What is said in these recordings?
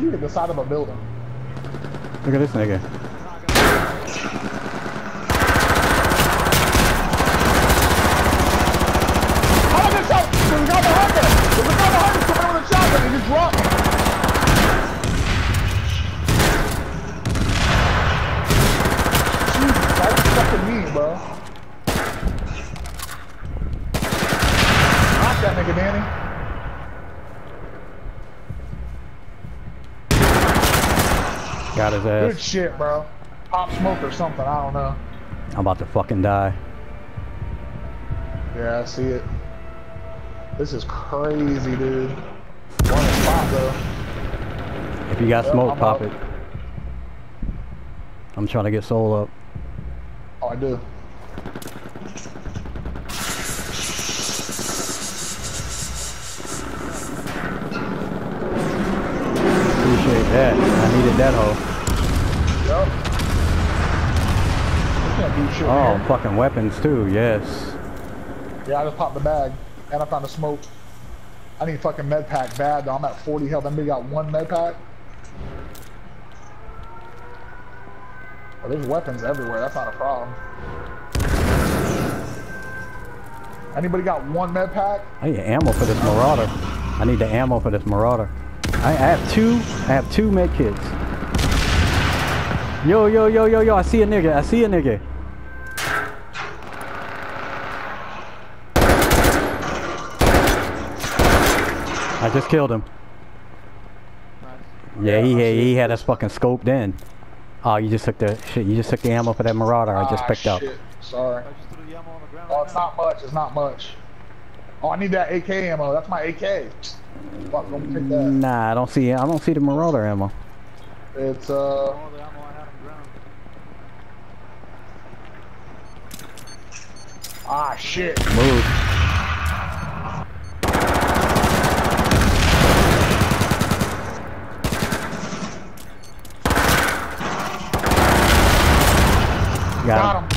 You hit the side of a building. Look at this nigga. How did this out? There's a guy behind us. There's a guy behind us coming with a shotgun. He just dropped. Jesus, fucking me, bro. Knock that nigga, Danny. Got his Good shit, bro. Pop smoke or something. I don't know. I'm about to fucking die. Yeah, I see it. This is crazy, dude. One spot though. If you got Well, smoke, I'm pop out. it. I'm trying to get soul up. Oh, I do. Appreciate that. I needed that hoe. Yup. You can't do shit Oh, here. fucking weapons too. Yes. Yeah, I just popped the bag. And I found a smoke. I need fucking med pack bad though. I'm at 40 health. That got one med pack. Oh, there's weapons everywhere. That's not a problem. Anybody got one med pack? I need ammo for this marauder. I need the ammo for this marauder. I, I have two. I have two med kits. Yo, yo, yo, yo, yo! I see a nigga. I see a nigga. I just killed him. Yeah, he had, he had us fucking scoped in. Oh, you just took the shit. You just took the ammo for that marauder. I just Ah, picked up. Sorry. I just threw the ammo on the ground. Oh, it's not much. It's not much. Oh, I need that AK ammo. That's my AK. Fuck, let me take that. Nah, I don't see. I don't see the marauder ammo. It's uh. All the ammo on the ground. Ah, shit. Move. Got Got him. him.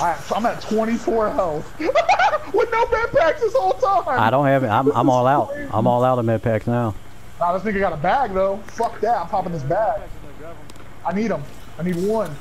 I, I'm at 24 health. With no med packs this whole time. I don't have it. I'm, I'm all out. I'm all out of med packs now. Nah, this nigga got a bag though. Fuck that. I'm popping this bag. Guys in there, grab 'em. I need him. I need one.